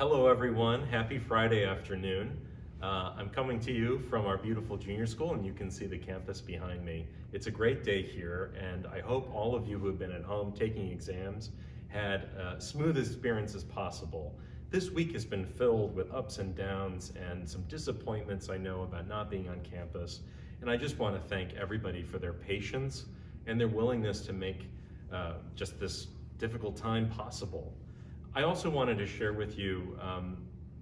Hello, everyone. Happy Friday afternoon. Uh, I'm coming to you from our beautiful junior school, and you can see the campus behind me. It's a great day here, and I hope all of you who have been at home taking exams had a smooth experience as possible. This week has been filled with ups and downs and some disappointments I know about not being on campus. And I just want to thank everybody for their patience and their willingness to make uh, just this difficult time possible. I also wanted to share with you um,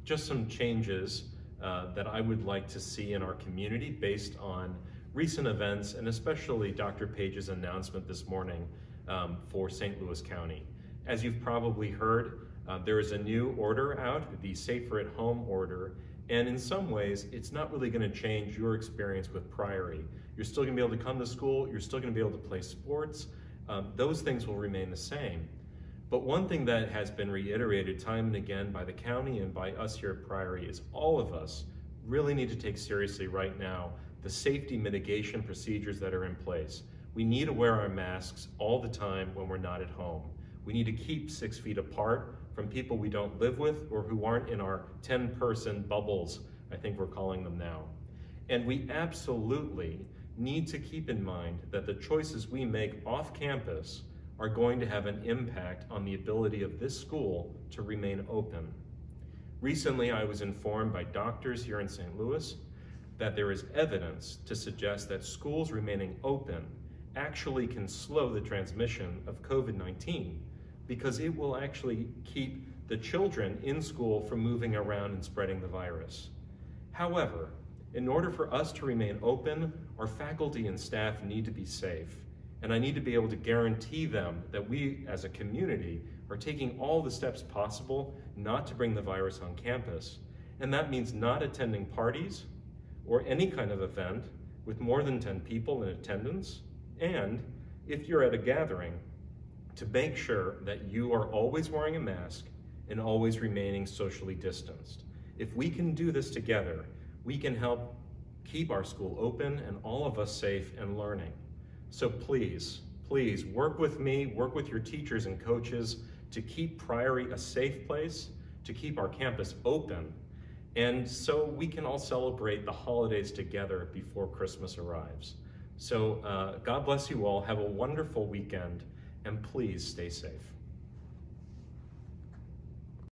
just some changes uh, that I would like to see in our community based on recent events and especially Dr. Page's announcement this morning um, for St. Louis County. As you've probably heard, uh, there is a new order out, the Safer at Home order, and in some ways, it's not really going to change your experience with Priory. You're still going to be able to come to school, you're still going to be able to play sports. Um, those things will remain the same. But one thing that has been reiterated time and again by the county and by us here at Priory is all of us really need to take seriously right now the safety mitigation procedures that are in place. We need to wear our masks all the time when we're not at home. We need to keep six feet apart from people we don't live with or who aren't in our 10 person bubbles, I think we're calling them now. And we absolutely need to keep in mind that the choices we make off campus are going to have an impact on the ability of this school to remain open. Recently, I was informed by doctors here in St. Louis that there is evidence to suggest that schools remaining open actually can slow the transmission of COVID-19 because it will actually keep the children in school from moving around and spreading the virus. However, in order for us to remain open, our faculty and staff need to be safe. And I need to be able to guarantee them that we as a community are taking all the steps possible not to bring the virus on campus. And that means not attending parties or any kind of event with more than 10 people in attendance. And if you're at a gathering, to make sure that you are always wearing a mask and always remaining socially distanced. If we can do this together, we can help keep our school open and all of us safe and learning. So please, please work with me, work with your teachers and coaches to keep Priory a safe place, to keep our campus open, and so we can all celebrate the holidays together before Christmas arrives. So uh, God bless you all. Have a wonderful weekend, and please stay safe.